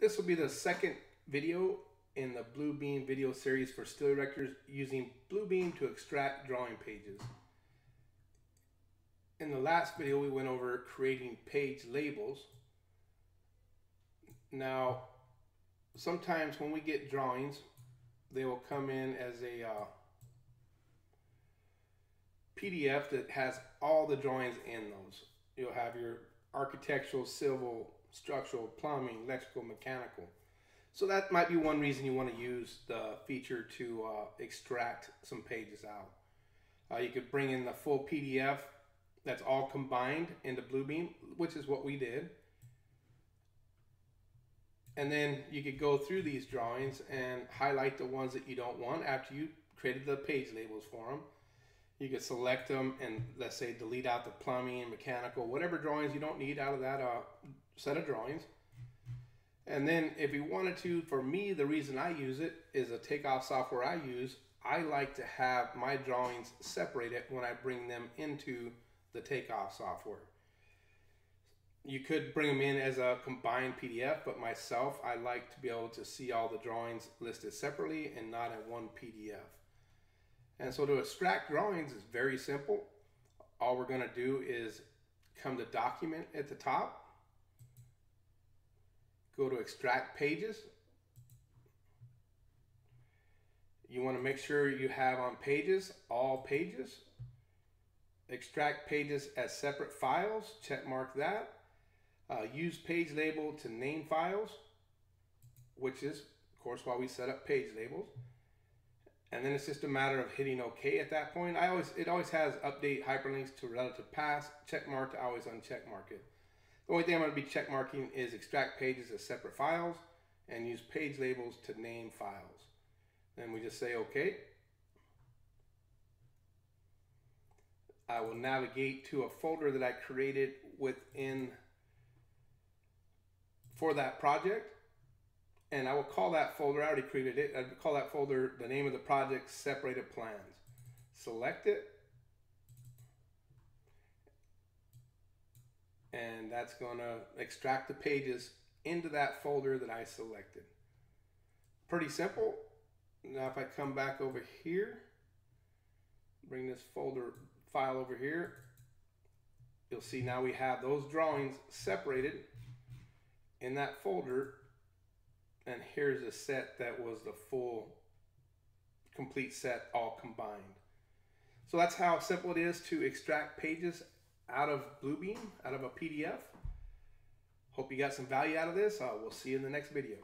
This will be the second video in the Bluebeam video series for steel erectors using Bluebeam to extract drawing pages. In the last video, we went over creating page labels. Now, sometimes when we get drawings, they will come in as a uh, PDF that has all the drawings in those. You'll have your architectural, civil, structural, plumbing, electrical, mechanical. So that might be one reason you want to use the feature to uh, extract some pages out. Uh, you could bring in the full PDF that's all combined into Bluebeam, which is what we did. And then you could go through these drawings and highlight the ones that you don't want after you created the page labels for them. You could select them and let's say delete out the plumbing, mechanical, whatever drawings you don't need out of that uh, set of drawings. And then if you wanted to, for me, the reason I use it is a takeoff software I use. I like to have my drawings separated when I bring them into the takeoff software. You could bring them in as a combined PDF, but myself, I like to be able to see all the drawings listed separately and not in one PDF. And so to extract drawings is very simple. All we're going to do is come to document at the top, go to extract pages. You want to make sure you have on pages, all pages. Extract pages as separate files, check mark that. Uh, use page label to name files, which is, of course, why we set up page labels. And then it's just a matter of hitting OK at that point. I always It always has update hyperlinks to relative paths, check mark to always uncheck mark it. The only thing I'm going to be check marking is extract pages as separate files and use page labels to name files. Then we just say OK. I will navigate to a folder that I created within for that project. And I will call that folder, I already created it, I call that folder the name of the project, separated plans. Select it. And that's gonna extract the pages into that folder that I selected. Pretty simple. Now if I come back over here, bring this folder file over here, you'll see now we have those drawings separated in that folder and here's a set that was the full complete set all combined. So that's how simple it is to extract pages out of Bluebeam, out of a PDF. Hope you got some value out of this. Uh, we'll see you in the next video.